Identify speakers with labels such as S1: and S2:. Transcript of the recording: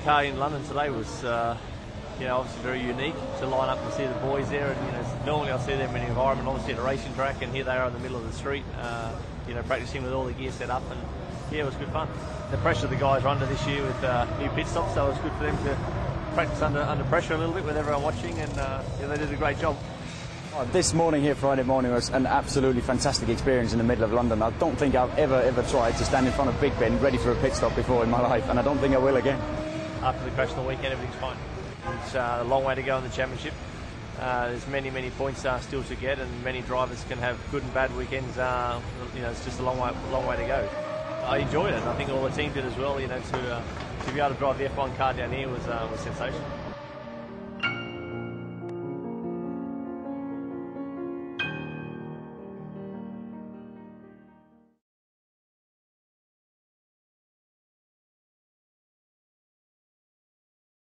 S1: car in London today was, uh, you know, obviously very unique to line up and see the boys there. And you know, normally I see them in the environment, obviously at a racing track, and here they are in the middle of the street, uh, you know, practicing with all the gear set up, and yeah, it was good fun. The pressure the guys were under this year with uh, new pit stops, so it was good for them to practice under under pressure a little bit with everyone watching, and uh, yeah, they did a great job.
S2: This morning here, Friday morning, was an absolutely fantastic experience in the middle of London. I don't think I've ever, ever tried to stand in front of Big Ben ready for a pit stop before in my life, and I don't think I will again.
S1: After the crash on the weekend, everything's fine. It's uh, a long way to go in the championship. Uh, there's many, many points uh, still to get, and many drivers can have good and bad weekends. Uh, you know, it's just a long way, long way to go. I enjoyed it. I think all the team did as well. You know, to uh, to be able to drive the F1 car down here was uh, was sensational.